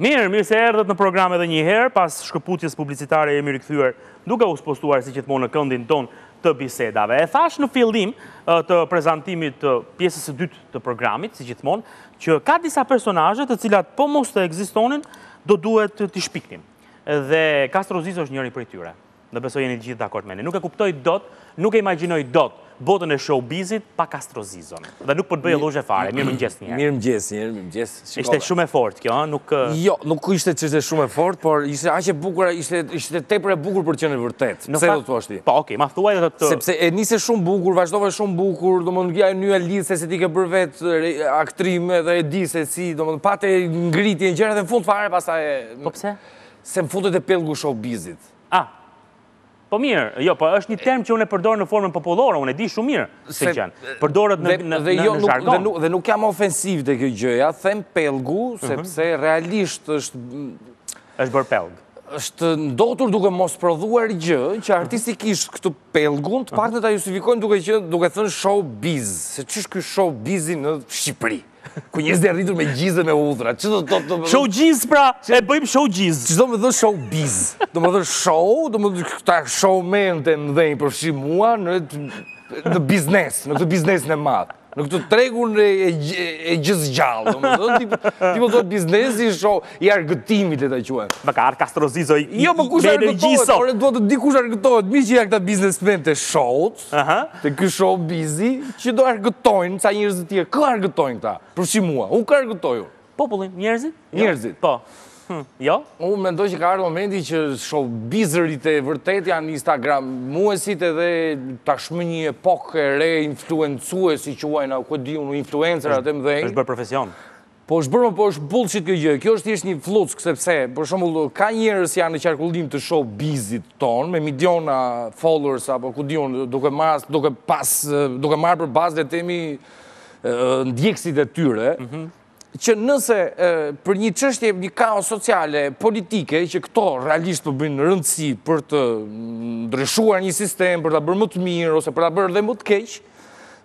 Mirë, mirë se erdhët në program edhe një herë, pas shkëputjes publicitare e mirë kthyer, duke u spostuar si gjithmonë në këndin tonë të bisedave. E thashë në fillim të prezantimit të pjesës së dytë të programit, si gjithmonë, që ka disa personazhe të cilat po mos të ekzistonin, do duhet t'i shpiknim. Dhe Kastro Zizo është njëri prej tyre. Dhe besoj jeni të gjithë dakord me mua. Nuk e kuptoj dot, nuk e imagjinoj dot botën e showbizit pa Kastro Zizon. Dhe nuk po të bëj llustër fare. Mirëmëngjes një herë. Mirëmëngjes një herë, mirëmëngjes. Ishte shumë e fortë kjo, ëh, nuk Jo, nuk ishte që ishte shumë e fortë, por ishte aq e bukur, ishte ishte tepër e bukur për të qenë e vërtetë. Pse do të thuash ti? Po, okay, ma thuaj edhe të Sepse e nise shumë bukur, vazhdove shumë bukur, domethënë ja një lidhje se si ti ke bërë vetë aktrim edhe e di se si, domethënë pate ngritjen gjërat në fund fare pastaj Po pse? Se në fund the pellgu i showbizit. Ah. Po mirë, jo, po është një term që unë e përdor në formën popullore, unë e di shumë mirë këtë gjë. Përdoret në në në jo, zhargon. Dhe nuk jam ofensiv te kjo gjëja, them pellgu mhm. sepse realisht është është bërë pellg. Është ndotur duke mos prodhuar gjë që artistikisht këtë pellgun të mhm. paktën ta justifikojnë duke që duke thënë show biz, se ç'është ky show bizi në Shqipëri. Ku njerëz të rritur me gjizë dhe me hudhra. Që do të të... Show gjizë pra, e bëjmë show gjizë. Ç'domethënë show biz. Domethënë show, domethënë këta showmenët e mëdhenj përfshi mua në këtë biznes, në këtë biznes të madh. Në këtë tregun e gjësë së gjallë, domethënë ti më the biznesi i show, i argëtimit le ta quajmë. Më ka ardhur Kastro Zizo, jo, e bëjnë gjizë. Jo, po kush argëtohet, por dua të di kush argëtohet, meqë janë këta biznesmenët e showt, Te ky show bizi, që do argëtojnë, ca njerëz të tjerë, kë argëtojnë këta, përfshi mua, unë kë argëtoj? Popullin, njerëzit? Jo. Njerëzit. Po. Hm, jo? Unë mendoj që ka ardhur momenti që show bizërit e vërtetë janë instagramuesit edhe tashmë një epokë e re influencues i quajnë, ku di unë influencerat e mëdhenj. Është bërë profesion. Po është bërë, po është bullshit kjo gjë. Kjo është thjesht një flluskë sepse për shembull ka njerëz që janë në qarkullim të show bizit tonë me miliona followers apo ku di unë duke marr duke pas duke marr për bazë le të themi ndjekësit e tyre. Mhm që nëse për një çështje, një kauzë sociale, politike, që këto realisht përbëjnë rëndësi për të ndryshuar një sistem, për ta bërë më të mirë, ose për ta bërë dhe më të keq,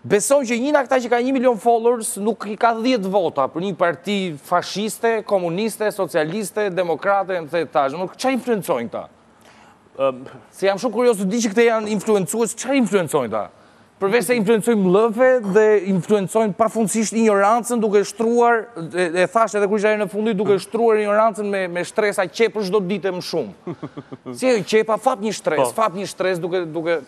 Besoj që një nga këta që ka një milion followers nuk i ka 10 vota për një parti fashiste, komuniste, socialiste, demokrate, në thejtë thashë. Nuk ç'influencojnë këta? Se jam shumë kurioz të di që këta janë influencues, ç'influencojnë këta? Përveç se influencojnë blöfe dhe influencojnë pafundësisht ignorancën duke shtruar, e thashë edhe herën e fundit, duke shtruar ignorancën me shtresa qepe çdo ditë e më shumë. Si qepa, fap një shtresë, po. fap një shtresë duke...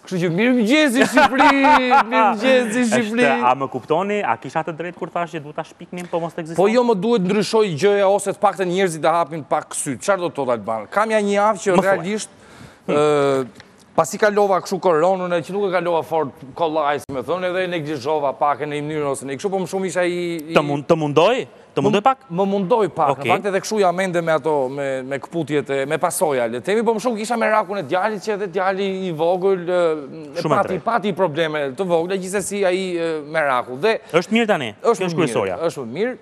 Kështu që mirëmëngjesi Shqipëri, mirëmëngjesi Shqipëri. A më kuptoni, a kisha të drejtë kur thashë që do të të shpiknim, po mos të ekzistoje? Po jo më duhet të ndryshojë gjëja ose të paktën njerëzit të hapin pak sytë. Çfarë do të thotë, Alban? Kam nja një javë që realisht, pasi kalova kështu koronën e që nuk e kalova fort kollaj, si me thënë, edhe e neglizhova pak e në një mënyrë ose në një kështu, po më shumë isha i... Të mundoi? Të mundoi pak? Më mundoi pak, në fakt edhe kështu jam ende me ato, me këputjet, me pasoja, le të themi, po më shumë kisha merakun e djalit që edhe djali i vogël, pati, pati probleme të vogla, gjithsesi ai meraku. Dhe, është mirë tani, është mirë, është është më mirë,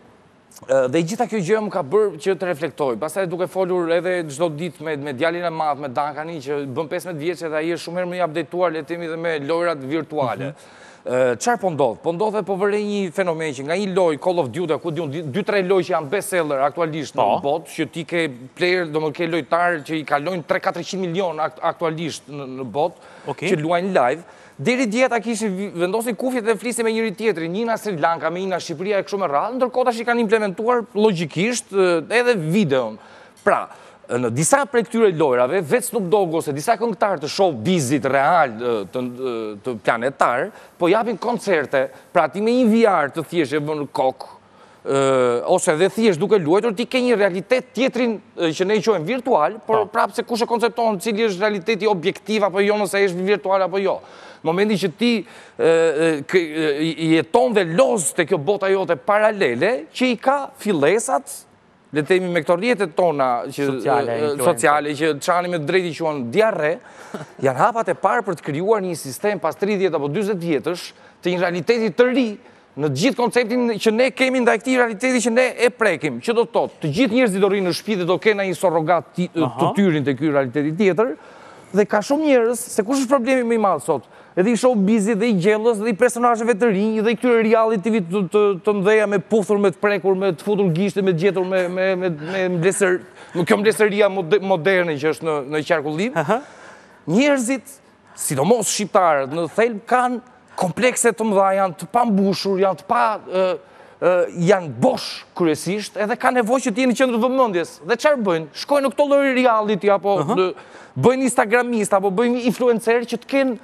dhe gjitha kjo gjë më ka bërë që të reflektoj, pastaj duke folur edhe çdo ditë me, me djalin e madh, me Dankani, që bën 15 vjeç edhe ai është shumë herë më i updateuar, le të themi dhe me lojërat virtuale. Mhm. Çfarë po ndodh? Po ndodh e po vërej një fenomen që nga një lojë Call of Duty, ku diun, dy tre lojë që janë best seller aktualisht në, po, botë, që ti ke player, domethënë ke lojtarë që i kalojnë 3-400 milionë aktualisht në botë, okay, që luajnë live. Deri dje ata kishin vendosnin kufjet dhe flisnin me njëri-tjetrin, një nga Sri Lanka, me një nga Shqipëria e kështu me radhë, ndërkohë tash i kanë implementuar logjikisht edhe videon. Pra, në disa prej këtyre lojërave, vetë Snoop Dogg ose disa këngëtarë të showbizit real të planetar, po japin koncerte, pra ti me një VR të thjeshtë e vë në kokë, ose dhe thjesht duke luajtur, ti ke një realitet tjetër që ne e quajmë virtual, por, po, prapë se kush e koncepton cili është realiteti objektiv apo jo nëse është virtual apo jo. Momentin që ti jeton dhe loz te kjo bota jote paralele, që i ka fillesat, le të themi me këto rrjetet tona sociale që Çani me të drejtë i quan diarre, janë hapat e parë për të krijuar një sistem pas 30 apo 40 vjetësh të një realiteti të ri në të gjithë konceptin që ne kemi ndaj këtij realiteti që ne e prekim, që do të thotë, të gjithë njerëzit do rrinë në shtëpi dhe do kenë një surrogat të tyrin te ky realiteti tjetër, dhe ka shumë njerëz se kush është problemi më i madh sot, Edhe i showbizit dhe i gjellës dhe i personazheve të rinj dhe i këtyre reality-ve të mëdheja me puthur, me të prekur, me të futur gishtin, me të gjetur me me me mblesëri, me kjo mblesëria moderne që është në qarkullim, njerëzit, sidomos shqiptarët në thelb kanë komplekse të mëdha, janë të pambushur, janë të pa janë bosh kryesisht edhe kanë nevojë që të jenë në qendër të vëmendjes. Dhe çfarë bëjnë? Shkojnë në këto lloj reality apo bëjnë instagramist apo bëjnë influencer që të kenë,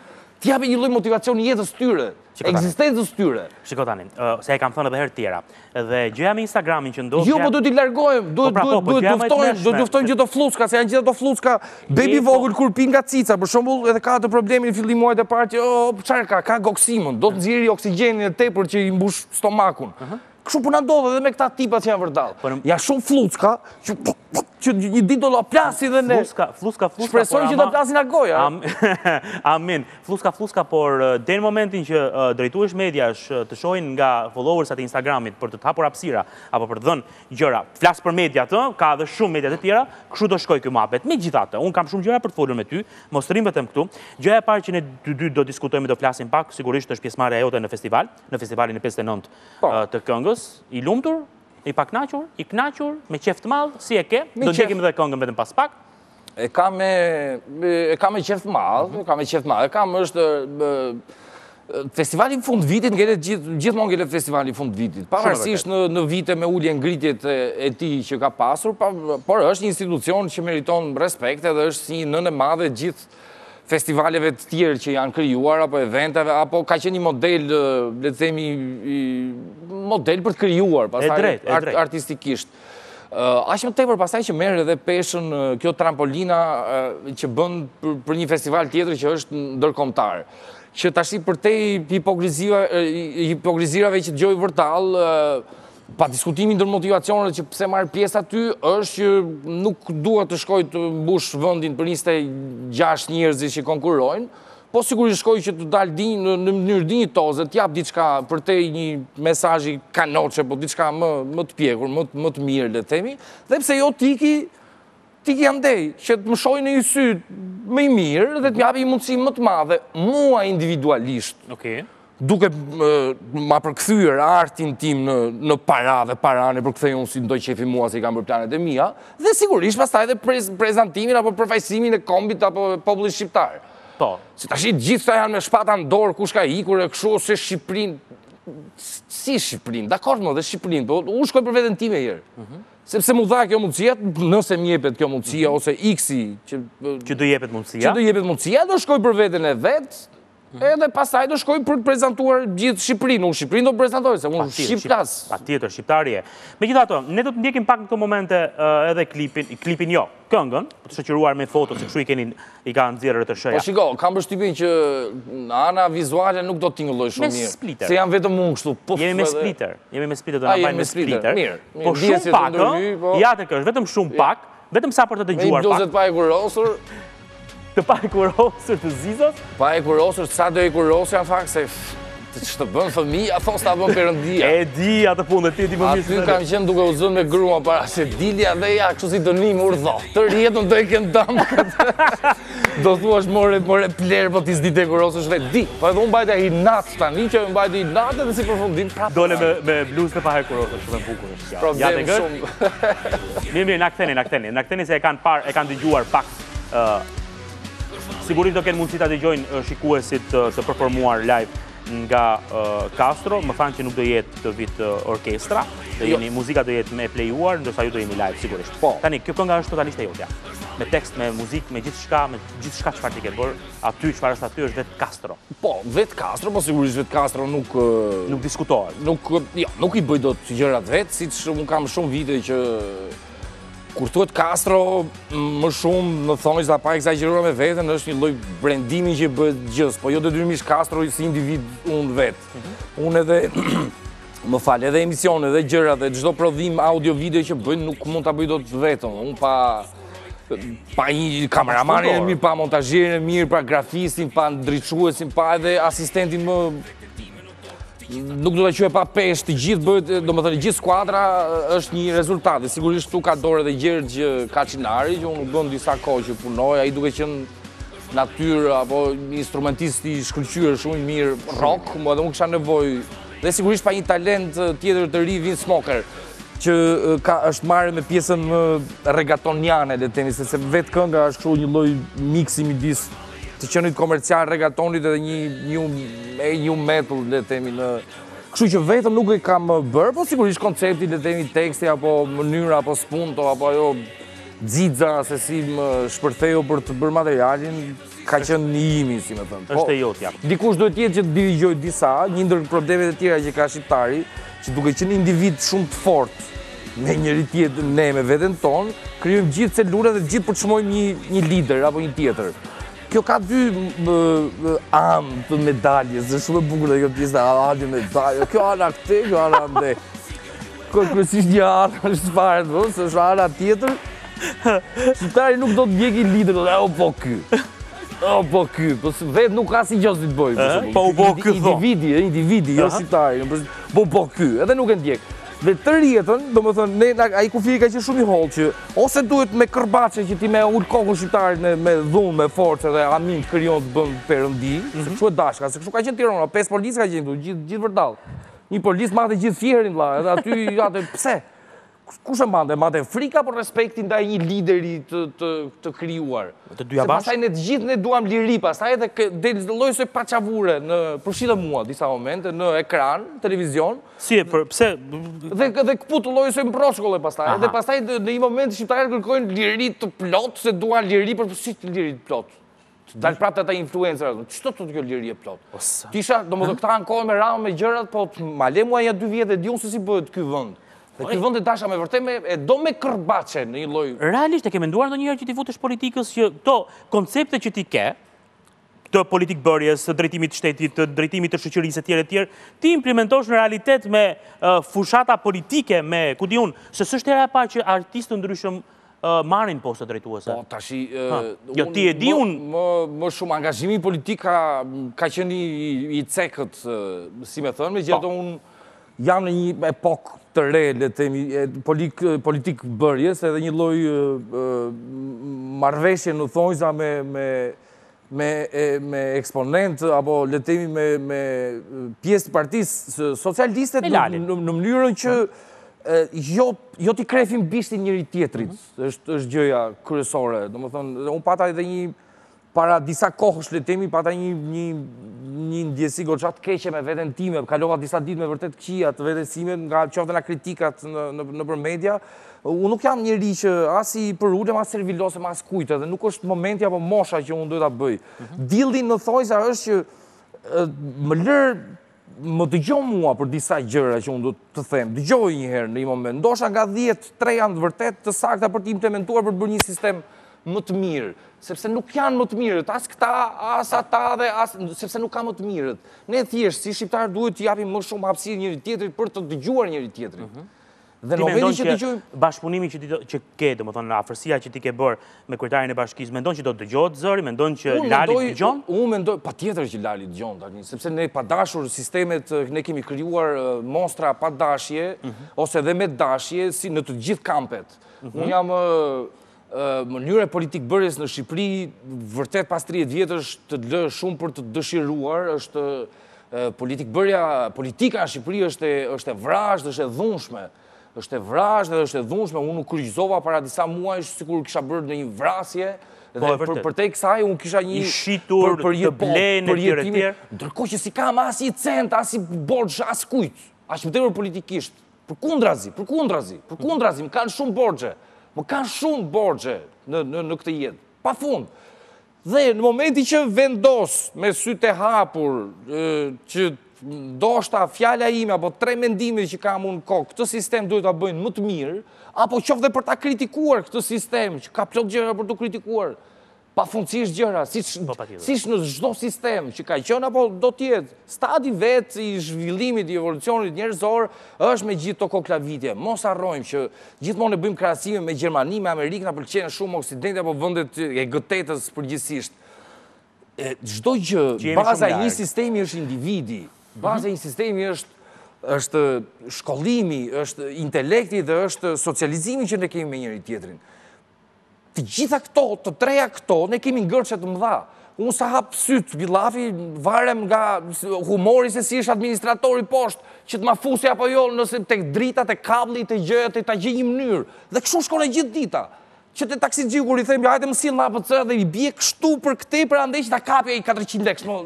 t'i japin një lloj motivacioni jetës tyre, ekzistencës tyre. Shiko tani, se e kam thënë edhe herë të tjera. Dhe gjëja me Instagramin që ndodh. Jo, po duhet t'i largojmë, duhet po pra, po, po, duhet duhet luftojmë, duhet të luftojmë gjithë ato flluska, se janë gjithë ato flluska. Bebi i vogël kur pi nga cica, për shembull, edhe ka atë problemin në fillim muajit e parë që oh, çfarë ka, ka gogësimën, do të nxjerrë oksigjenin e tepër që i mbush stomakun. Kështu po na ndodh edhe me këta tipat që janë vërdall. Po janë shumë fllucka që që një ditë do të plasin dhe ne. Fllucka, fllucka, fllucka. Shpresoj që të plasin nga goja. Amin. Fllucka, fllucka, por deri në momentin që drejtuesh mediash të shohin nga followersat e Instagramit për të hapur hapësira apo për të dhënë gjëra. Flas për mediat, ka edhe shumë media të tjera, kështu do shkojë ky muhabet. Megjithatë, unë kam shumë gjëra për të folur me ty, mos rrim vetëm këtu. Gjëja e parë që ne dy do diskutojmë, do flasim pak, sigurisht është pjesëmarrja jote në festival. në festivalin e 59 po. të këngës, i lumtur, i paknaqur, i knaqur, me qejf të madh, si e ke, do ndjekim dhe këngën vetëm pas pak. E kam, e kam me qejf të madh, mhm. e kam me qejf të madh, e kam është, Festivali i fundvitit, ngelet gjithmonë ngelet festivali i fundvitit. Pavarësisht në vite me ulje-ngritjet e tij që ka pasur, por është një institucion që meriton respekt edhe është si nënë e madhe e gjithë festivaleve të tjerë që janë krijuar apo eventeve apo ka qenë një model le të themi model për të krijuar pastaj artistikisht aq më tepër pastaj që merr edhe peshën kjo trampolina që bën për një festival tjetër që është ndërkombëtar që tashi përtej hipokrizirave që dëgjoj vërdallë Pa diskutim një ndër motivacionet që pse marr pjesë aty është që nuk dua të shkoj të mbush vendin për 26 njerëzit që konkurrojnë, po sigurisht shkoj që të dal dinj në mënyrë dinjitoze, të jap diçka përtej një mesazhi kanoçe, po diçka më të pjekur, më të mirë le të themi, dhe pse jo të iki Të iki andej, që të më shohë një sy më i mirë dhe të më japi një mundësi më të madhe, mua individualisht, duke ma përkëthyër artin tim në para dhe paranë e përkthej unë si m'do qejfi mua se i kam për planet e mia, dhe sigurisht pastaj dhe prezantimin apo përfaqësimin e kombit apo popullit shqiptar. Po. Se tashi gjithë këta janë me shpata në dorë, kush ka ikur e kështu, se Shqipërinë, se Shqipërinë, dakord mo dhe Shqipërinë, po unë shkoj për veten time njëherë. Mhm. Sepse m'u dha kjo mundësia, nëse më jepet kjo mundësia, mhm. ose X-i... Që do i jepet mundësia? Që do i jepet mundësia, do shkojë për veten e vet, mhm. edhe pastaj do shkojë për të prezantuar gjithë Shqipërinë. Unë Shqipërinë do të prezantoj, se unë shqip flas. Patjetër, shqiptar je. Megjithatë, ne do të ndjekim pak në këto momente edhe klipin, klipin jo, këngën, por të shoqëruar me foto, se kështu i keni i ka nxjerrë RTSH-ja. Po shiko, kam përshtypjen që ana vizuale nuk do të tingëllojë shumë mirë. Me splitter. Se jam vetëm unë kështu. Po jemi me splitter. Jemi me splitter, do na bajmë me splitter. Mirë. Po shumë pak, po. Ja ta kesh, vetëm shumë pak, vetëm sa për ta dëgjuar pak. Më duket pak e qurrosur. Të pahekurosur të zezat? Pahekurosur, sado hekurosur, a fakt, se ç'të bën fëmija, thonë, s'ta bën perëndia. E di atë punë, ti e di më mirë. Aty kam qenë duke u zënë me gruan para se dilja dhe ja, kështu si të një më urdhëro. Të drejtën ta kem dhënë këtë. Do thua është more, more Bler, po ti s'di të hekurosësh vet. Di, po edhe unë mbajta inat, tani që unë mbajta inat, dhe si përfundim prapë. Dole me, me bluzë të pahekurosur, shumë e bukur. Problem shumë. Mirë, mirë, të kthehemi, të kthehemi, të kthehemi se e kanë parë, e kanë dëgjuar pak Sigurisht do kenë mundësi ta dëgjojnë shikuesit të performuar live nga Kastro, më thanë që nuk do jetë këtë vit orkestra, do jo. thënë muzika do jetë me plejbek, ndërsa ju do jeni live sigurisht. Po. Tani kjo kënga është totalisht e jotja. Me tekst, me muzikë, me gjithçka, me gjithçka çfarë ti ke bër, aty çfarë është aty është vet Kastro. Po, vet Kastro, po sigurisht vet Kastro nuk nuk diskutohet. Nuk, jo, nuk i bëj dot gjërat vet, siç un kam shumë vite që Kur thuhet Kastro, më shumë në thonjëza pa ekzagjeruar me veten, është një lloj brendimi që bëhet gjësë, po jo detyrimisht Kastroja si individ unë vet. Mhm. Unë edhe më fal, edhe emisione dhe gjëra dhe çdo prodhim audio video që bëj nuk mund ta bëj dot vetëm. Unë pa pa një kameramanin e mirë, pa montazhierin e mirë, pa grafistin, pa ndriçuesin, pa edhe asistentin më nuk do ta çoje peshë të gjithë bëjnë, domethënë gjithë skuadra është një rezultat, dhe sigurisht këtu ka dorë dhe Gjergj Kaçinari, që unë bën disa kohë që punoj, ai duke qenë natyrë, apo instrumentist i shkëlqyer shumë i mirë, rock, edhe unë kisha nevojë, dhe sigurisht pa një talent tjetër të ri Vinz Smoker, që është marrë me pjesën regatoniane, le të themi, se se vetë kënga është kështu një lloj miksi midis, të qenit komercial regatonit edhe një një me një metal le të themi në kështu që vetëm nuk e kam bër, po sigurisht koncepti le të themi teksti apo mënyra apo spunto apo ajo xixa se si më shpërtheu për të bërë materialin ka qenë një imi, si me thënë. Po, është e jotja. Dikush duhet të jetë që të dirigjojë disa, një ndër problemet e tjera që ka shqiptari, që duke qenë individë shumë të fortë me njëri tjetrin, ne me veten tonë, krijojmë gjithë celula dhe gjithë përçmojmë një një lider apo një tjetër. Kjo ka dy anë të medaljes, është shumë e bukur dhe kjo pjesa e Aladin me Zajo. Kjo ana këtej, kjo ana andej. Kjo kryesisht një ana është parë, dhe është ana tjetër. Shqiptari nuk do të ndjekë lider, e o po ky. O po ky, po vetë nuk ka asgjë se të bëj. Po u bë ky thon. Individi, individi, jo shqiptari. Po bë ky, edhe nuk e ndjek. Dhe të drejtën, domethënë, ne, ai kufiri ka që shumë i hollë që ose duhet me kërbaç që t'i ulësh kokën shqiptarit me, me dhunë, me forcë dhe amin të krijon të bën perëndi, mm -hmm. se kështu e dashka, se kështu ka qenë Tirona, pesë policë ka qenë gjithë, gjithë vërdallë. Një polic mbante gjithë Fierin, la, edhe aty atë, pse? Kush e mbante? Mbante frika apo respekti ndaj një lideri të të të krijuar. Të dyja bashkë. Pastaj ne të gjithë ne duam liri, pastaj edhe del lloj soj paçavure, më përfshi edhe mua disa momente në ekran, televizion. Si e për pse dhe dhe këput lloj soj broçkulle pastaj. Edhe pastaj në një moment shqiptarët kërkojnë liri të plot, se duan liri përfshi liri të plot. Të dalë prapë të ata influencer, që të të të kjo liri e plotë? Tisha, do më dhe këta në kohë me ramë me gjërat, po të ma lë mua nja dy vjet e di unë se si bëhet ky vend. Dhe ky vend e dashka me vërte, me, e do me kërbaç, në një lloj... Realisht e ke menduar ndonjëherë që t'i futesh politikës që këto koncepte që ti ke, të politikëbërjes, të drejtimit të shtetit, të drejtimit të shoqërisë e tjerë e tjerë, t'i implementosh në realitet me fushata politike, me, ku di unë, se s'është hera e parë që artistë të ndryshëm marrin poste drejtuese. Po, tashi... Jo, ti e di unë... Më shumë angazhimi politik ka qenë i cekët, si me thënë, me po. gjithë, unë jam në një epokë të re, le të themi, politikëbërjes, edhe një lloj marrëveshje në thonjëza me me me eksponentë apo le të themi me me pjesë të partisë socialiste në mënyrën që jo jo t'i krehim bishtin njëri-tjetrit mhm. është është gjëja kryesore domethënë unë pata edhe një para disa kohësh le të themi pata një një një ndjesi goxha të keqe me veten time kalova disa ditë me vërtet të këqija të vetes sime nga qoftë nga kritikat në në nëpër media Unë nuk jam njeri që as i përulem, as servilosem, askujt, dhe nuk është momenti apo mosha që unë duhet ta bëj. Mhm. Dili në thonjëza është që më lër, më dëgjo mua për disa gjëra që unë do të them, të gjohë një herë në i moment, ndosha nga 10, 3 janë vërtet të sakta për të implementuar për të bërë një sistem më të mirë, sepse nuk janë më të mirët, as këta, as ata dhe as, sepse nuk ka më të mirët. Ne thjesht, si shqiptarë duhet të japim më shumë hapësirë njëri-tjetrit për të dëgjuar njëri-tjetrin. Mhm. Dhe ti mendon që, që bashkëpunimi që ti do, që ke, domethënë afërsia që ti ke bërë me kryetarin e bashkisë, mendon që do të dëgjohet zëri, mendon që unë Lali mendoj, dëgjon? Unë mendoj patjetër që Lali dëgjon tani, sepse ne pa dashur sistemet ne kemi krijuar monstra pa dashje mm -hmm. ose edhe me dashje si në të gjithë kampet. Mm -hmm. Unë jam Mënyra e politikëbërjes në Shqipëri, vërtet pas 30 vjetësh të lë shumë për të dëshiruar, është politikëbërja, politika në Shqipëri është është e vrazhdë dhe është e dhunshme. Është e vrazhdë dhe është e dhunshme. Unë u kryqëzova para disa muajsh sikur kisha bërë ndonjë vrasje dhe po, për, përtej kësaj unë kisha një shitur për, për një po, për jetimin. Ndërkohë që s'i kam asnjë cent, asnjë borxh, askujt. Aq më tepër politikisht. Përkundrazi, përkundrazi, përkundrazi, më kanë shumë borxhe, më kanë shumë borxhe në këtë jetë, pa fund. Dhe në momentin që vendos me sytë e hapur, që ndoshta fjala ime, apo tre mendime që kam në kokë, këtë sistem duhet ta bëjnë më të mirë, apo qoftë dhe për ta kritikuar këtë sistem, që ka plot gjëra për t'u kritikuar, pafundësisht gjëra, siç në çdo sistem që ka qenë apo do të jetë, stadi vetë i zhvillimit, i evolucionit njerëzor, është me gjithë ato koklavitje. Mos harrojmë që gjithmonë e bëjmë krahasime me Gjermani, me Amerikë, na pëlqen shumë Oksidenti apo vendet e G8-ës përgjithësisht. Çdo gjë, baza e një sistemi është individi, baza e një sistemi është shkollimi, është intelekti dhe është socializimi që ne kemi me njëri-tjetrin. Të gjitha këto, të treja këto, ne kemi ngërçe të mëdha. Unë sa hap sytë, vjen llafi, varem nga humori se si është administratori poshtë, që të ma fusi apo jo nëse te drita, te kablli, te gjëja, të ta gjejë një mënyrë. Dhe kështu shkon e gjithë dita. Që te taksixhiu kur i themi, hajde më si në lapë të dhe i bie kështu për këtej, për andej që ta kapi ai 400 lekë.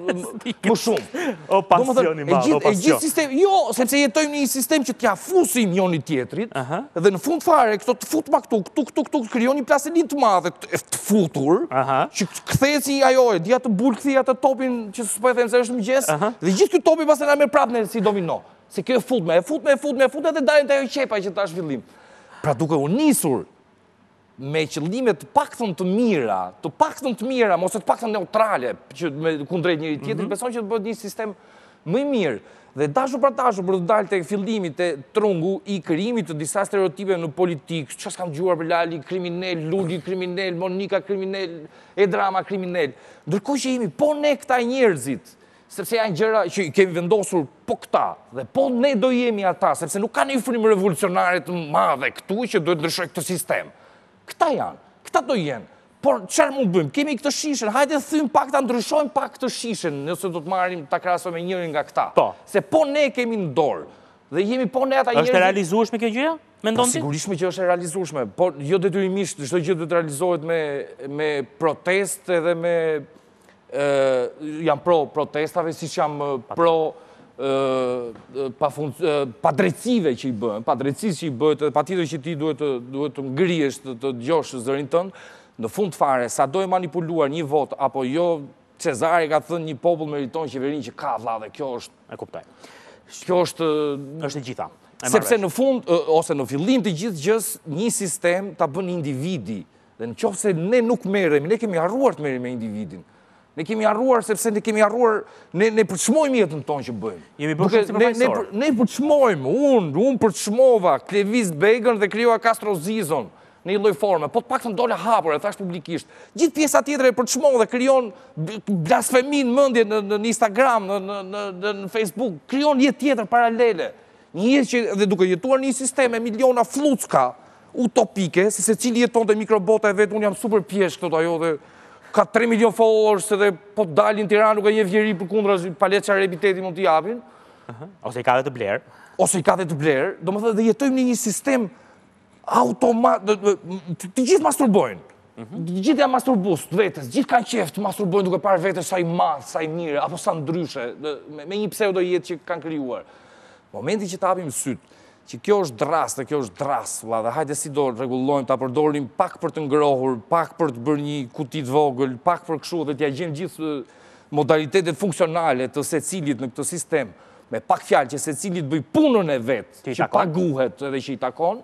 më shumë. O pasion i madh, o pasion. sistem, jo, sepse jetojmë në një sistem që t'ia fusim njëri-tjetrit, dhe në fund fare, këto të futme këtu, këtu, këtu, këtu, këtu, krijon një plastelinë të madhe, të futur, që kthehet si ajo, e di atë bulkthi atë topin, që s'po e them se është mëngjes, dhe gjithë ky topi pastaj na merr prapë si domino, se kjo e futme, e futme, e futme, e futme, dhe dalim te ajo qepa që ta zhvillim. Pra duke unisur, me qëllime të paktën të mira, të paktën të mira, ose të paktën neutrale, që kemi kundrejt njëri-tjetrit, mhm. besoj që do të bëhet një sistem më i mirë. Dhe dashur padashur për të dalë te fillimi te trungu i krijimit të disa stereotipeve në politikë, ça s'kam dëgjuar për Lali, kriminel, Luli, kriminel, Monika, kriminel, Edi Rama, kriminel. Ndërkohë që jemi, po ne këta njerëzit, Sepse janë gjëra që i kemi vendosur po këta dhe po ne do jemi ata, sepse nuk ka një frymë revolucionare të madhe këtu që do ta ndryshojë këtë sistem. Këta janë, këta do jenë. Por çfarë mund të bëjmë? Kemi këtë shishen, hajde ta thyejmë pak ta ndryshojmë pak këtë shishen, nëse do të marrim ta krahasojmë me njërin nga këta. Po. Se po ne kemi në dorë dhe jemi po ne ata njerëz. Është e realizueshme kjo gjëja? Mendon po, ti? Sigurisht që është e realizueshme, por jo detyrimisht çdo gjë do të realizohet me protestë edhe me jam pro protestave, siç jam pro padrejtësive që i bëhen, padrejtësisë që i bëhet, patjetër që ti duhet të ngrihesh të çosh zërin tënd, në fund fare, sado e manipuluar një votë, apo jo, Cezari e ka thënë një popull meriton qeverinë që ka vla dhe kjo është... E kuptoj. Kjo është... është e gjitha. Sepse në fund, ose në fillim të gjithë gjësë, një sistem ta bën individi, Dhe në qofë se ne nuk merremi, ne kemi harruar të merremi me individin. Ne kemi harruar sepse ne kemi harruar, ne, ne përçmojmë jetën tonë që bëjmë. Jemi bërë shumë sipërfaqësorë. Ne, ne, ne përçmojmë, unë, unë përçmova Klevis Begën dhe krijova Kastro Zizon në një lloj forme, po të paktën dola hapur, e thashë publikisht. Gjithë pjesa tjetër e përçmon dhe krijon blasfemi në mendje në, në Instagram, në, në, në, në Facebook, krijon jetë tjetër paralele. Një jetë që dhe duke jetuar në një sistem me miliona flluska, utopike, se secili jeton te mikrobota e vet, unë jam super pjeshkë, thotë ajo dhe ka 3 milion followers edhe po të dalë në Tiranë nuk e njeh njeri përkundra pa le çfarë epiteti mund t'i japin. Ose i ka dhe të blerë. Ose i ka dhe të blerë, domethënë dhe jetojmë në një sistem automat, të gjithë masturbojnë. Mhm. Të gjithë janë masturbues të vetes, gjithë kanë qejf të masturbojnë duke parë veten sa i madh, sa i mirë apo sa ndryshe, me një pseudo jetë që kanë krijuar. Momenti që të hapim sytë Që kjo është dërrasë dhe kjo është dërrasë, vlla, dhe hajde si do e rregullojmë ta përdorim pak për të ngrohur, pak për të bërë një kuti të vogël, pak për kështu dhe t'ia gjejmë gjithë modalitetet funksionale të secilit në këtë sistem. Me pak fjalë që secili të bëjë punën e vet, që paguhet edhe që i takon,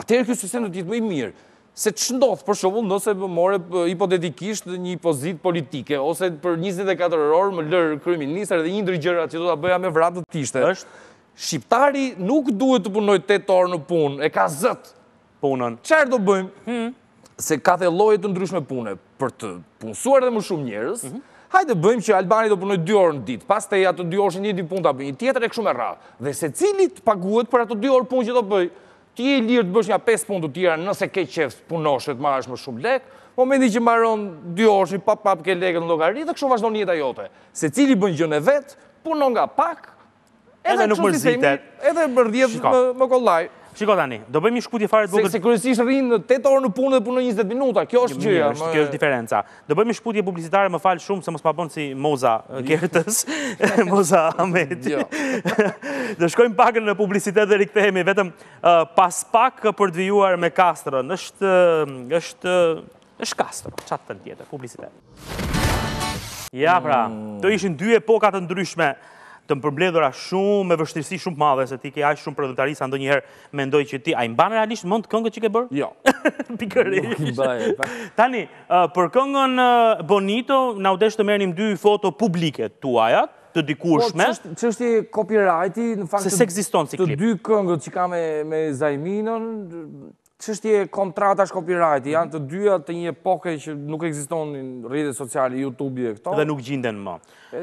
atëherë ky sistem do të jetë më i mirë. Se ç'ndodh për shembull nëse më merr hipotetikisht një pozitë politike ose për njëzet e katër orë më lë kryeministër dhe një ndër gjërat që do ta bëja me vrap do të ishte. Është Shqiptari nuk duhet të punojë tetë orë në punë, e ka zët punën. Çfarë do bëjmë? Se ka dhe lloje të ndryshme pune për të punësuar edhe më shumë njerëz. Hajde të bëjmë që Albani do punojë 2 orë në ditë, pastaj ato 2 orë që njëri punë ta bëjë një tjetër e kështu me radhë. Dhe secili të paguhet për ato 2 orë punë që do bëjë. Ti je i lirë të bësh nga 5 punë të tjera, nëse ke qejf të punosh e të marrësh më shumë lekë, momentin që mbaron 2 orëshin, pap pap ke lekët në llogari dhe kështu vazhdon jeta jote. Secili bën gjënë e vet, punon nga pak, Edhe nuk mërzitet. Edhe më rrjedh më kollaj. Shiko tani, do bëjmë një shkëputje fare të vogël. Se kryesisht rrin 8 orë në punë dhe punon 20 minuta. Kjo është gjëja. Kjo është diferenca. Do bëjmë një shkëputje publicitare, më fal shumë se mos ma bën si Moza Gertës, Moza Ahmeti. Jo. Do shkojmë pak në publicitet dhe rikthehemi vetëm pas pak për të vijuar me Kastron. Është është Është Kastro, ç'a të them tjetër, publicitet. Ja pra, mm. këto ishin dy epoka të ndryshme të përmbledhura shumë me vështirësi shumë të madhe, se ti ke aq shumë prodhimtari sa ndonjëherë mendoj që ti a i mban realisht mend këngët që ke bërë? Jo. Pikërisht. Tani, për këngën Bonito, na u desh të merrnim dy foto publike tuajat, të dikurshme. Po, çështje copyrighti në fakt se s'ekziston si klip. Të dy këngët që ka me me Zaiminën, Çështje kontratash copyright, janë mhm. të dyja të një epoke që nuk ekzistonin rrjetet sociale, YouTube e këto. Dhe nuk gjinden më.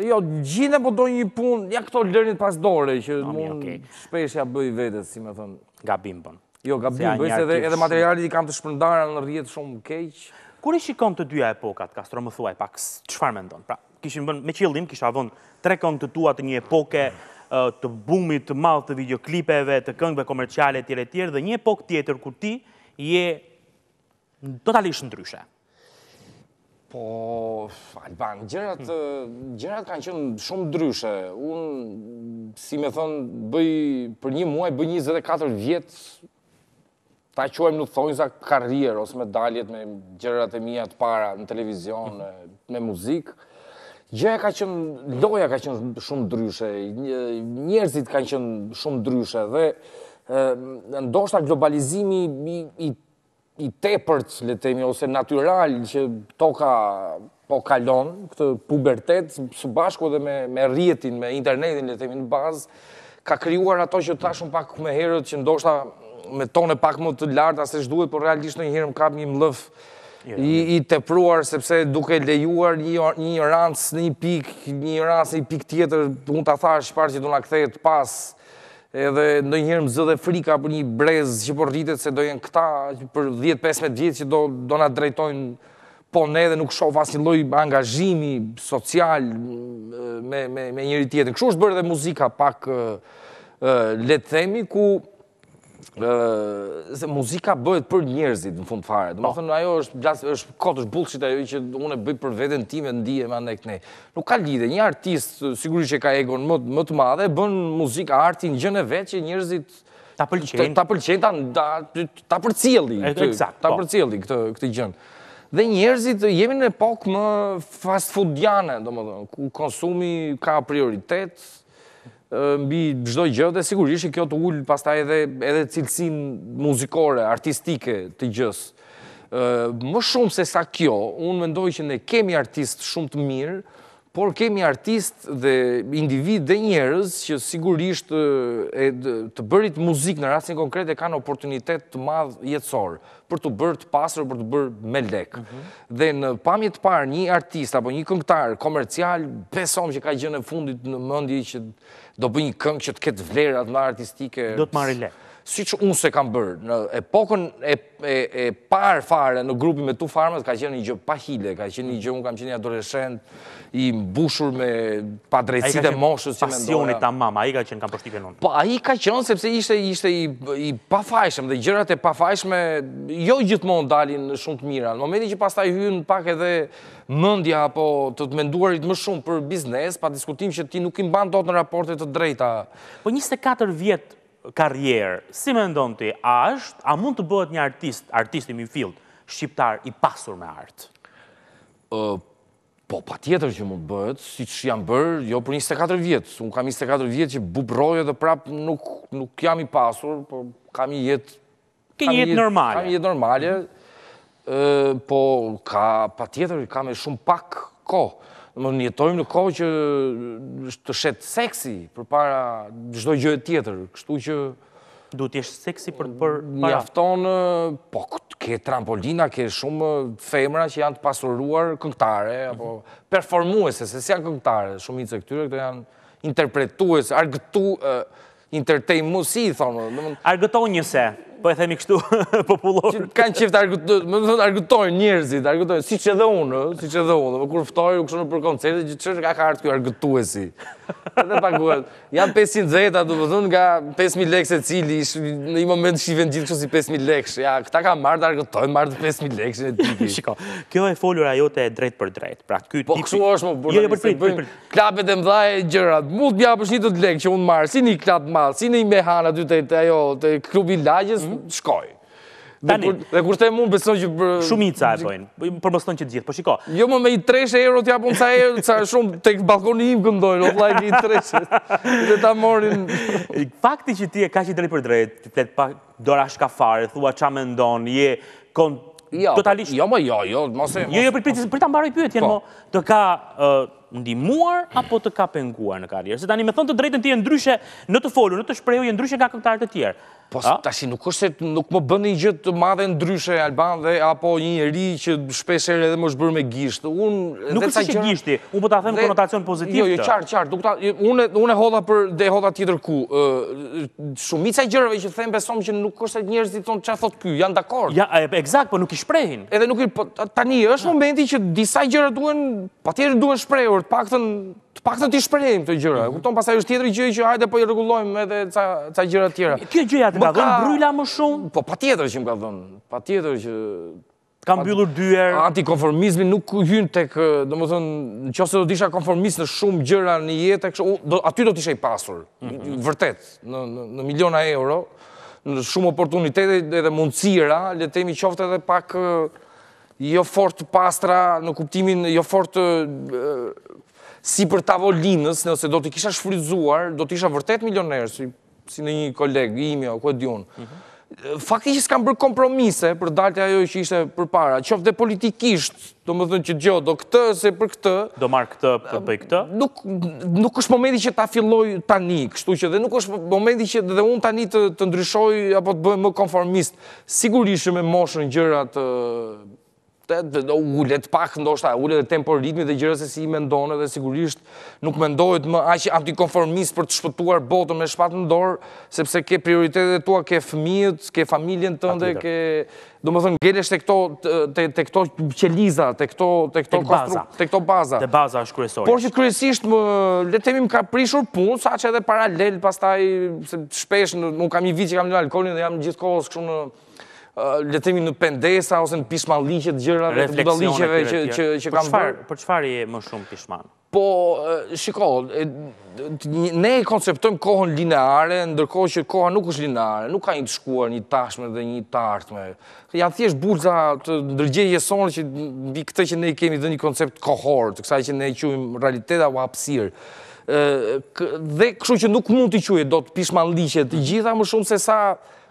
Jo, gjinden po do një punë, ja këto lëniet pas dore që mund shpesh ja bëj vetes, si me thënë. Gabim bën. Jo, gabim bëj se edhe materialet i kam të shpërndara në rrjet shumë keq. Kur i shikon të dyja epokat, Kastro, më thuaj pak, çfarë mendon? Pra, Kishin bërë, me qëllim, kisha vënë tre këngë të tua të një epoke të bumit të madh të videoklipeve, të këngëve komerciale etj etj dhe një epokë tjetër ku ti je totalisht ndryshe. Po, Alban, gjërat, hmm. gjërat kanë qenë shumë ndryshe. Unë, si me thënë, bëj, për një muaj, bëj 24 vjetë Ta quajmë në thonjza karrierë, ose me daljet, me gjërat e mija të para në televizion, mhm. me muzikë. Gjëja ka qënë, loja ka qënë shumë ndryshe, njerëzit kanë qënë shumë ndryshe, dhe ndoshta globalizimi i tepërt, le të themi, ose natyral, që toka po kalon këtë pubertet së bashku edhe me me rrjetin, me internetin, le të themi në bazë, ka krijuar ato që thashë pak më herët që ndoshta me tone pak më të larta se ç'duhet, por realisht ndonjëherë më kap një mllef i i tepruar sepse duke lejuar një një injorancë në një pikë, një injorancë në një pikë tjetër, unë ta thashë më parë që do na kthehet pas edhe ndonjëherë më zë dhe frika për një brez që po rritet se do jenë këta për 10-15 vjet që do do na drejtojnë Po ne edhe nuk shof asnjë lloj angazhimi social me me me njëri tjetrin. Kështu është bërë edhe muzika pak le të themi ku se muzika bëhet për njerëzit në fund fare. Do të po. thonë ajo është blas është kot është bullshit ajo që unë bëj për veten time të ndihem a këtej. Nuk ka lidhje. Një artist sigurisht që ka egon më më të madhe bën muzikë artin gjën e vet që njerëzit Ta pëlqejnë. Ta pëlqejnë, ta, ta, ta përcjellin. Eksakt. Ta po. përcjellin këtë, këtë gjënë. Dhe njerëzit jemi në epokën më fast foodiane, domethënë, ku konsumi ka prioritet, mbi çdo gjë dhe sigurisht që kjo të ul pastaj edhe, edhe cilësinë muzikore, artistike të gjësë. Më shumë se sa kjo, unë mendoj që ne kemi artistë shumë të mirë, Por kemi artistë dhe individë dhe njerëz që sigurisht të bërit muzikë në rastin konkret e kanë oportunitet të madh jetësor për t'u bërë të pasur, për t'u bërë me lekë. Mhm. Dhe në pamje të parë një artist apo një këngëtar komercial, besomë që ka gjënë e fundit në mëndje që të Do bëj një këngë që të ketë vlerat më artistike. Do të marrë lek. Siç unë s'e kam bërë, në epokën e, e, e parë fare në grupin me 2Farm, ka qenë një gjë pa hile, ka qenë një gjë, unë kam qenë një adoleshent, i mbushur me padrejtësitë e moshës që mendoja. Pasioni tamam, ai ka qenë, kam pështike nënë. Po, ai ka qenë, sepse ishte, ishte i, i pafajshëm, dhe gjërat e pafajshme, jo gjithmonë dalin shumë të mira. Në momentin që pastaj hyn pak edhe Mendja apo të të menduarit më shumë për biznes, pa diskutim që ti nuk i mban dot në raporte të drejta. Po njëzet e katër vjet karrierë, si mendon ti, a është, a mund të bëhet një artist, artist i mirëfilltë, shqiptar i pasur me art? Po, patjetër që mund të bëhet, siç jam bërë, jo për 24 vjet. Unë kam 24 vjet që bubërroj dhe prapë nuk, nuk jam i pasur, po kam një jetë Ke një jetë normale. Kam një jetë normale, po ka patjetër, ka me shumë pak kohë. Ne jetojmë në kohë që të shet seksi përpara çdo gjëje tjetër. Kështu që... Duhet të jesh seksi për përpara? Mjafton, po ke trampolina, ke shumë femra që janë të pasuruar këngëtare, apo mhm. performuese, se s'janë këngëtare, shumica e këtyre, këto janë interpretuese, argëtu, Entertainer si thonë. Argëtonjëse, po e themi kështu, popullor. Kanë qejf të argëtojnë, më thonë argëtojnë njerëzit, argëtojnë, siç dhe unë, siç dhe unë, dhe unë kur ftohem kështu nëpër koncerte, qe qe ka ka ardhë ky argëtuesi. Dhe paguar, janë 500 veta, domethënë, nga 5.000 lekë secili, në një moment shifen gjithë kështu si 5.000 lekëshe, ja, këta ka marrë të argëtojnë, marrë të 5.000 lekës e tiki. Shiko, kjo e folur ajo të drejtpërdrejtë, pra, kjo po, tiki... Po, kështu është më burë, jo, jo, Klabet e mëdha e gjërat. Mund të japësh një të të lekë që unë marë, si një klab i madh, si një mejhane aty te te ajo, te klubi i lagjes, mhm. shkoj. Dhe kur të e mund beson që... Shumica e bëjnë, po për mëston që gjithë, për po shiko. Jo më jep 3 euro t'ja bën sa e, sa shumë, te ky balkoni im këndojnë, o like i 3 dhe ta morin... Fakti që ti je kaq i drejtpërdrejtë, që flet pa Dorashka fare, thua ça mendon, je kon... Jo, po, totalisht... jo, më jo, jo, mos e... Jo, jo, për, për, për ta mbaruar pyetjen, po. mo, të ka uh, ndihmuar apo të ka penguar në karrierë? Se tani me thënë të drejtën ti je ndryshe në të folur, në të shprehur, je ndryshe nga këngëtarët e tjerë. Po A? tash nuk është se nuk më bën një gjë të madhe ndryshe Alban dhe apo një njeri që shpesh edhe më është bërë me gisht. Unë nuk është se gishti, unë po ta them konotacion pozitiv. Jo, jo, qartë, qartë, nuk ta unë unë hodha për dhe hodha tjetërku Shumica e gjërave që them besoj që nuk është se njerëzit thonë çfarë thotë ky, janë dakord. Ja, eksakt, po nuk i shprehin. Edhe nuk i po, tani është momenti që disa gjëra duhen, patjetër duhen shprehur, të paktën të paktën t'i shprehim këto gjëra. Mhm. Kupton, pastaj është tjetër gjë që hajde po i rregullojmë edhe ca ca gjëra të tjera. Kjo gjëja të ka dhënë bërryla më shumë. Po patjetër që më ka dhënë. Patjetër që Të ka mbyllur dyer. Antikonformizmi nuk hyn tek, domethënë, në qoftë se do të isha konformist në shumë gjëra në jetë, aty do të isha i pasur, mhm. vërtet, në miliona euro, në shumë oportunitete edhe mundësira, le të themi qoftë edhe pak jo fort pastra në kuptimin, jo fort sipër tavolinës, nëse do t'i kisha shfrytzuar, do të isha vërtet milioner, si ndonjë koleg imi, o, ku e dionë, fakti që s'kam bërë kompromise për, dalte ajo që ishte përpara, qoftë dhe politikisht, domethënë që gjo, do këtë, se për këtë... Do marr këtë, për bërë këtë? Nuk, nuk është momenti që ta filloj tani, kështu që dhe nuk është momenti që dhe unë tani të, të ndryshoj, apo të bëhem më konformist. Sigurisht me moshën gjërat Te do ulet pak ndoshta, ulet tempo, ritmi dhe gjërat se si i mendon edhe sigurisht nuk mendohet më aq antikonformist për të shpëtuar botën me shpatë në dorë, sepse ke prioritetet e tua, ke fëmijët, ke familjen tënde, ke domethënë ngelesh te këto te këto qeliza, te këto te këto baza, te këto baza. Te baza është kryesore. Por që kryesisht më le të themi më ka prishur punë, saqë edhe paralel pastaj se shpesh unë kam një vit që kam lënë alkoolin dhe jam gjithë kohës kështu në le të themi në pendesa ose në pishmanllëqe të gjërave dhe të budallallëqeve që kam bërë. Për çfarë je më shumë pishman? Po, shiko, ne e konceptojmë kohën lineare, ndërkohë që koha nuk është lineare, nuk ka një të shkuar, një të tashme dhe një të ardhme. Janë thjesht bulëza të ndërgjegjes sonë që mbi këtë që ne kemi dhe një koncept kohor, të kësaj që ne quajmë realitet apo hapësirë dhe kështu që nuk mund t'i quaje dot pishmanllëqe të gjitha më shumë se sa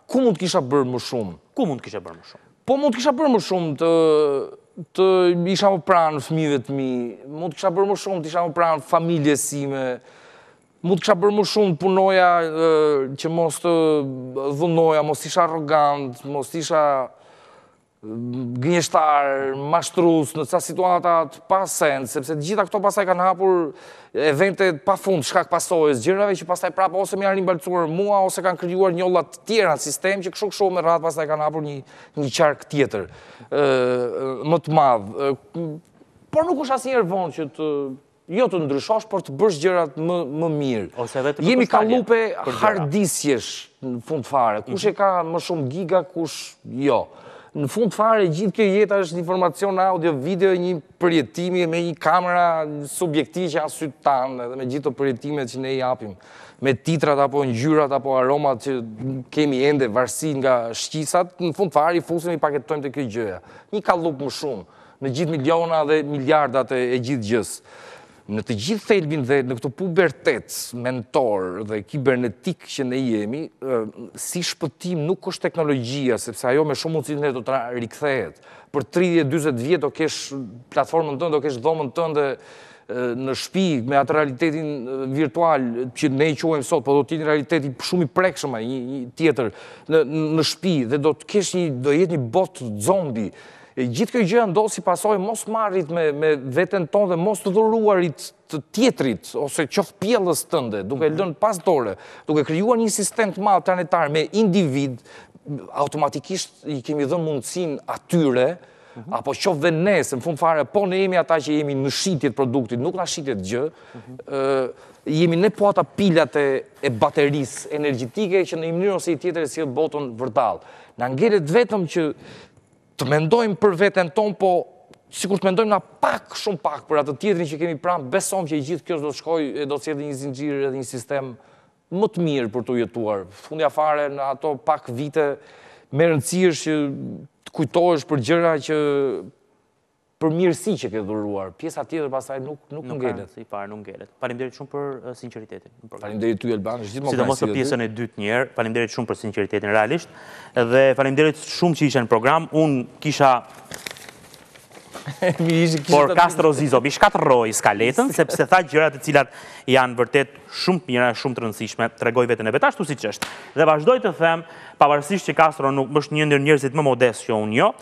Ku mund të kisha bërë më shumë? Ku mund të kisha bërë më shumë? Po mund të kisha bërë më shumë të të isha më pranë fëmijëve të mi, mund të kisha bërë më shumë të isha më pranë familjes sime, mund të kisha bërë më shumë të punoja që mos të dhunoja, mos të isha arrogant, mos të isha gënjeshtar, mashtrus, në ca situata të pasens, sepse të gjitha këto pastaj kanë hapur evente të pafund, shkak-pasojës, gjërave që pastaj prapë ose më janë rimbalcuar mua, ose kanë krijuar njolla të tjera në sistem, që kështu kështu me radhë pastaj kanë hapur një, një qark tjetër, më të madh. Por nuk është asnjëherë vonë që të Jo të ndryshosh, por të bësh gjërat më, më mirë. Ose edhe të Jemi kallëpe hardisqesh në fund fare. Kush mhm. e ka më shumë giga, kush jo. Në fund fare, gjithë kjo jeta është informacion audio, video, një përjetimi me një kamera subjektive që janë sytë tanë, edhe me gjithë ato përjetime që ne i japim, me titrat apo ngjyrat apo aromat që kemi edhe në varësi nga shqisat, në fund fare i fusim i paketojmë te kjo gjëja. Një kallëp më shumë. Në gjithë miliona dhe miliardat e gjithë gjësë, në të gjithë thelbin dhe në këtë pubertet mendor dhe kibernetik që ne jemi, si shpëtim nuk është teknologjia, sepse ajo me shumë mundësi ne do të rikthehet. Për 30-40 vjet do kesh platformën tënde, do kesh dhomën tënde në shpi me atë realitetin virtual që ne i quajmë sot, po do të jetë një realitet shumë i prekshëm ai, një tjetër në në shpi dhe do të kesh një do jetë një botë zombi E gjithë kjo gjëja ndodh si pasojë e mosmarrjes me me veten tonë dhe mos të dhuruarit të tjetrit ose qoftë pjellës tënde, duke lënë pas dore, duke krijuar një sistem të madh planetar me individë, automatikisht i kemi dhënë mundësinë atyre, apo qoftë dhe ne, se në fund fare po ne jemi ata që jemi në shitje të produktit, nuk na shitet gjë, jemi ne po ata pilat e e baterisë energjetike që në një mënyrë ose një tjetër e sjell botën vërdallë. Na ngelet vetëm që Të mendojmë për veten tonë, po sikur të mendojmë nga pak, shumë pak për atë tjetrin që kemi pranë, besomë që e gjithë kjo do të shkojë e do të sjellë një zinxhir edhe një sistem më të mirë për t'u jetuar. Fundja fare, në ato pak vite me rëndësi është që të kujtohesh për gjëra që Për mirësi që ke dhuruar, pjesa tjetër pastaj nuk ngelet. Nuk ka rëndësi fare, nuk ngelet. Faleminderit shumë për sinqeritetin. Faleminderit ty, Elban, është gjithmonë kënaqësi. Sidomos për pjesën e dytë një herë, faleminderit shumë për sinqeritetin realisht. Dhe faleminderit shumë që ishe në program. Unë kisha Por Kastro Zizo, ma shkatërroi skaletën, sepse tha gjëra të cilat janë vërtet shumë të mira, shumë të rëndësishme, tregoi veten e vet ashtu siç është. Dhe vazhdoj të them, pavarësisht që Kastro nuk është një ndër njerëzit më modestë që unë njoh,